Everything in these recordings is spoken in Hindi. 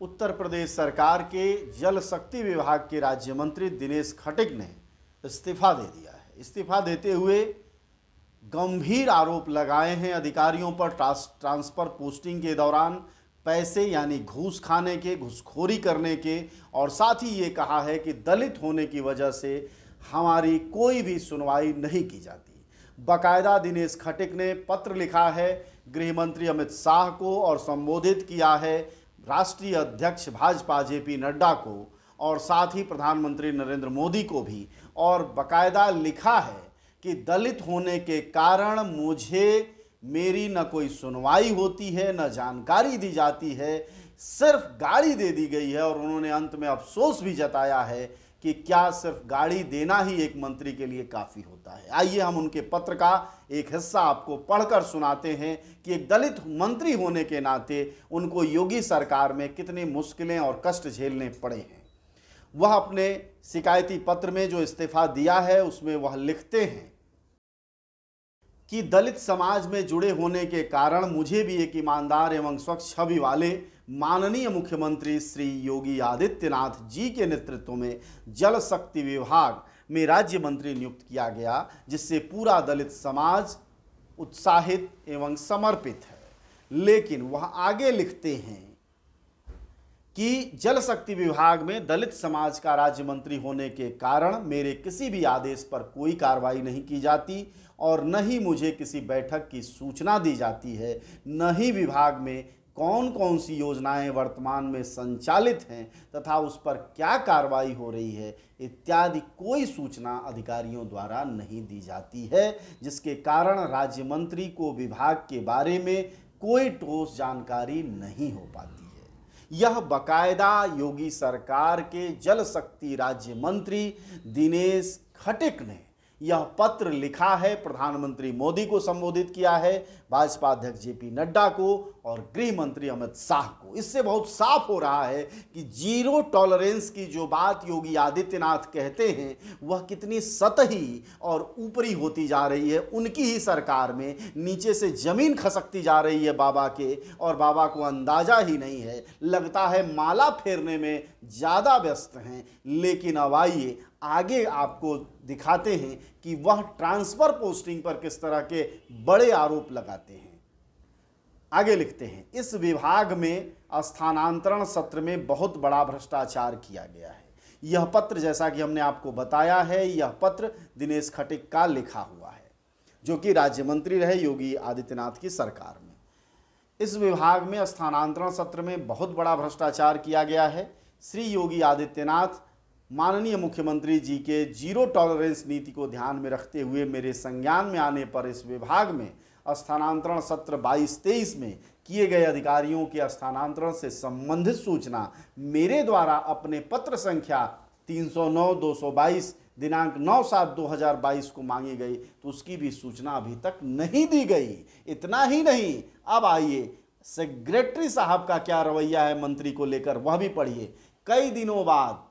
उत्तर प्रदेश सरकार के जल शक्ति विभाग के राज्य मंत्री दिनेश खटिक ने इस्तीफा दे दिया है। इस्तीफा देते हुए गंभीर आरोप लगाए हैं अधिकारियों पर ट्रांस, ट्रांसफ़र पोस्टिंग के दौरान, पैसे यानी घूस खाने के, घूसखोरी करने के, और साथ ही ये कहा है कि दलित होने की वजह से हमारी कोई भी सुनवाई नहीं की जाती। बकायदा दिनेश खटिक ने पत्र लिखा है गृह मंत्री अमित शाह को और संबोधित किया है राष्ट्रीय अध्यक्ष भाजपा जे पी नड्डा को और साथ ही प्रधानमंत्री नरेंद्र मोदी को भी और बकायदा लिखा है कि दलित होने के कारण मुझे मेरी न कोई सुनवाई होती है, न जानकारी दी जाती है, सिर्फ़ गाड़ी दे दी गई है और उन्होंने अंत में अफसोस भी जताया है कि क्या सिर्फ़ गाड़ी देना ही एक मंत्री के लिए काफ़ी होता है? आइए हम उनके पत्र का एक हिस्सा आपको पढ़कर सुनाते हैं कि एक दलित मंत्री होने के नाते उनको योगी सरकार में कितनी मुश्किलें और कष्ट झेलने पड़े हैं। वह अपने शिकायती पत्र में जो इस्तीफा दिया है, उसमें वह लिखते हैं कि दलित समाज में जुड़े होने के कारण मुझे भी एक ईमानदार एवं स्वच्छ छवि वाले माननीय मुख्यमंत्री श्री योगी आदित्यनाथ जी के नेतृत्व में जल शक्ति विभाग में राज्य मंत्री नियुक्त किया गया, जिससे पूरा दलित समाज उत्साहित एवं समर्पित है। लेकिन वह आगे लिखते हैं कि जल शक्ति विभाग में दलित समाज का राज्य मंत्री होने के कारण मेरे किसी भी आदेश पर कोई कार्रवाई नहीं की जाती और न ही मुझे किसी बैठक की सूचना दी जाती है। न ही विभाग में कौन कौन सी योजनाएँ वर्तमान में संचालित हैं तथा उस पर क्या कार्रवाई हो रही है, इत्यादि कोई सूचना अधिकारियों द्वारा नहीं दी जाती है, जिसके कारण राज्य मंत्री को विभाग के बारे में कोई ठोस जानकारी नहीं हो पाती। यह बकायदा योगी सरकार के जल शक्ति राज्य मंत्री दिनेश खटिक ने यह पत्र लिखा है। प्रधानमंत्री मोदी को संबोधित किया है। भाजपा अध्यक्ष जेपी नड्डा को और गृह मंत्री अमित शाह को। इससे बहुत साफ़ हो रहा है कि ज़ीरो टॉलरेंस की जो बात योगी आदित्यनाथ कहते हैं, वह कितनी सतही और ऊपरी होती जा रही है। उनकी ही सरकार में नीचे से ज़मीन खसकती जा रही है बाबा के, और बाबा को अंदाज़ा ही नहीं है। लगता है माला फेरने में ज़्यादा व्यस्त हैं, लेकिन अब आइए, आगे आपको दिखाते हैं कि वह ट्रांसफ़र पोस्टिंग पर किस तरह के बड़े आरोप लगाते हैं। आगे लिखते हैं, इस विभाग में स्थानांतरण सत्र में बहुत बड़ा भ्रष्टाचार किया गया है। यह पत्र, जैसा कि हमने आपको बताया है, यह पत्र दिनेश खटिक का लिखा हुआ है, जो कि राज्य मंत्री रहे योगी आदित्यनाथ की सरकार में। इस विभाग में स्थानांतरण सत्र में बहुत बड़ा भ्रष्टाचार किया गया है। श्री योगी आदित्यनाथ, माननीय मुख्यमंत्री जी के ज़ीरो टॉलरेंस नीति को ध्यान में रखते हुए मेरे संज्ञान में आने पर इस विभाग में स्थानांतरण सत्र 22-23 में किए गए अधिकारियों के स्थानांतरण से संबंधित सूचना मेरे द्वारा अपने पत्र संख्या 309 222 दिनांक 9 सात 2022 को मांगी गई तो उसकी भी सूचना अभी तक नहीं दी गई। इतना ही नहीं, अब आइए, सेक्रेटरी साहब का क्या रवैया है मंत्री को लेकर, वह भी पढ़िए। कई दिनों बाद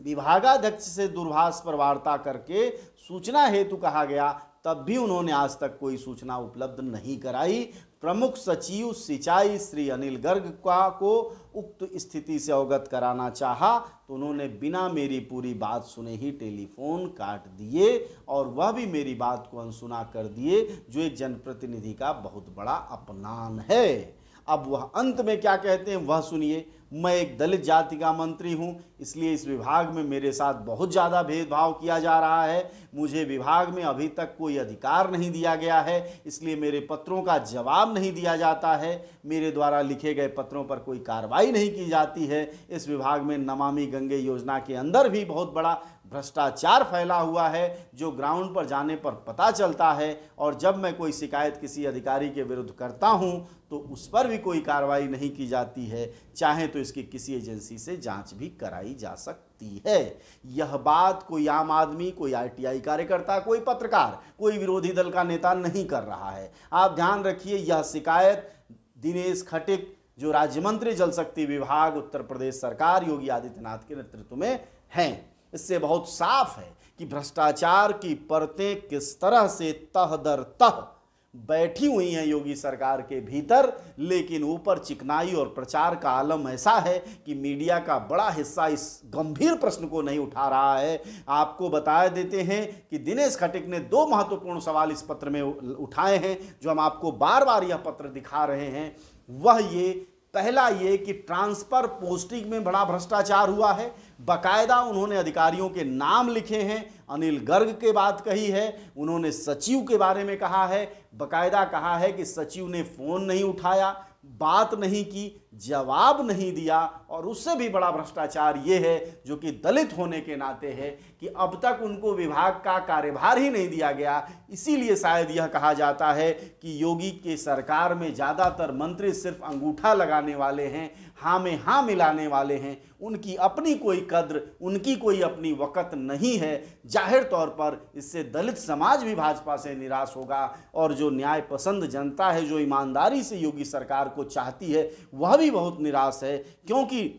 विभागाध्यक्ष से दूरभाष पर वार्ता करके सूचना हेतु कहा गया तब भी उन्होंने आज तक कोई सूचना उपलब्ध नहीं कराई। प्रमुख सचिव सिंचाई श्री अनिल गर्ग का को उक्त स्थिति से अवगत कराना चाहा तो उन्होंने बिना मेरी पूरी बात सुने ही टेलीफोन काट दिए और वह भी मेरी बात को अनसुना कर दिए, जो एक जनप्रतिनिधि का बहुत बड़ा अपमान है। अब वह अंत में क्या कहते हैं, वह सुनिए। मैं एक दलित जाति का मंत्री हूँ, इसलिए इस विभाग में मेरे साथ बहुत ज़्यादा भेदभाव किया जा रहा है। मुझे विभाग में अभी तक कोई अधिकार नहीं दिया गया है, इसलिए मेरे पत्रों का जवाब नहीं दिया जाता है। मेरे द्वारा लिखे गए पत्रों पर कोई कार्रवाई नहीं की जाती है। इस विभाग में नमामि गंगे योजना के अंदर भी बहुत बड़ा भ्रष्टाचार फैला हुआ है, जो ग्राउंड पर जाने पर पता चलता है। और जब मैं कोई शिकायत किसी अधिकारी के विरुद्ध करता हूँ तो उस पर भी कोई कार्रवाई नहीं की जाती है। चाहे तो इसकी किसी एजेंसी से जाँच भी कराई जा सकती है। यह बात कोई आम आदमी, कोई आईटीआई कार्यकर्ता, कोई पत्रकार, कोई विरोधी दल का नेता नहीं कर रहा है। आप ध्यान रखिए, यह शिकायत दिनेश खटिक, जो राज्य मंत्री जल शक्ति विभाग, उत्तर प्रदेश सरकार, योगी आदित्यनाथ के नेतृत्व में हैं। इससे बहुत साफ़ है कि भ्रष्टाचार की परतें किस तरह से तह दर तह बैठी हुई हैं योगी सरकार के भीतर, लेकिन ऊपर चिकनाई और प्रचार का आलम ऐसा है कि मीडिया का बड़ा हिस्सा इस गंभीर प्रश्न को नहीं उठा रहा है। आपको बताया देते हैं कि दिनेश खटिक ने दो महत्वपूर्ण सवाल इस पत्र में उठाए हैं, जो हम आपको बार बार यह पत्र दिखा रहे हैं। वह ये पहला ये कि ट्रांसफ़र पोस्टिंग में बड़ा भ्रष्टाचार हुआ है। बकायदा उन्होंने अधिकारियों के नाम लिखे हैं। अनिल गर्ग के बात कही है। उन्होंने सचिव के बारे में कहा है। बकायदा कहा है कि सचिव ने फ़ोन नहीं उठाया, बात नहीं की। जवाब नहीं दिया और उससे भी बड़ा भ्रष्टाचार ये है जो कि दलित होने के नाते है कि अब तक उनको विभाग का कार्यभार ही नहीं दिया गया। इसीलिए शायद यह कहा जाता है कि योगी के सरकार में ज़्यादातर मंत्री सिर्फ़ अंगूठा लगाने वाले हैं हाँ में हाँ मिलाने वाले हैं। उनकी अपनी कोई कद्र, उनकी कोई अपनी वक़्त नहीं है। ज़ाहिर तौर पर इससे दलित समाज भी भाजपा से निराश होगा और जो न्याय पसंद जनता है, जो ईमानदारी से योगी सरकार को चाहती है, वह भी बहुत निराश है, क्योंकि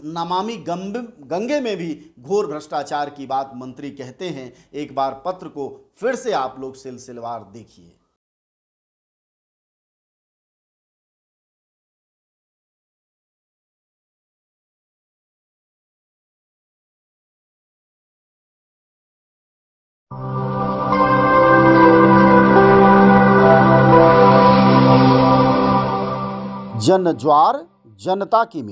नमामि गंगे में भी घोर भ्रष्टाचार की बात मंत्री कहते हैं। एक बार पत्र को फिर से आप लोग सिलसिलेवार देखिए। जन ज्वार जनता की